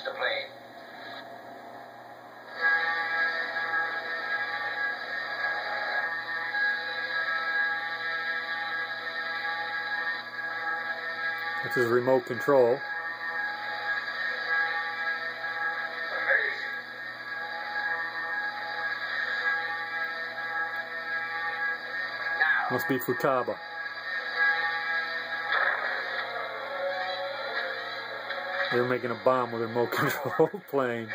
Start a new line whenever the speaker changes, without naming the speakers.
the plane.
This is remote control. Must be Futaba. They're making a bomb with a remote control plane.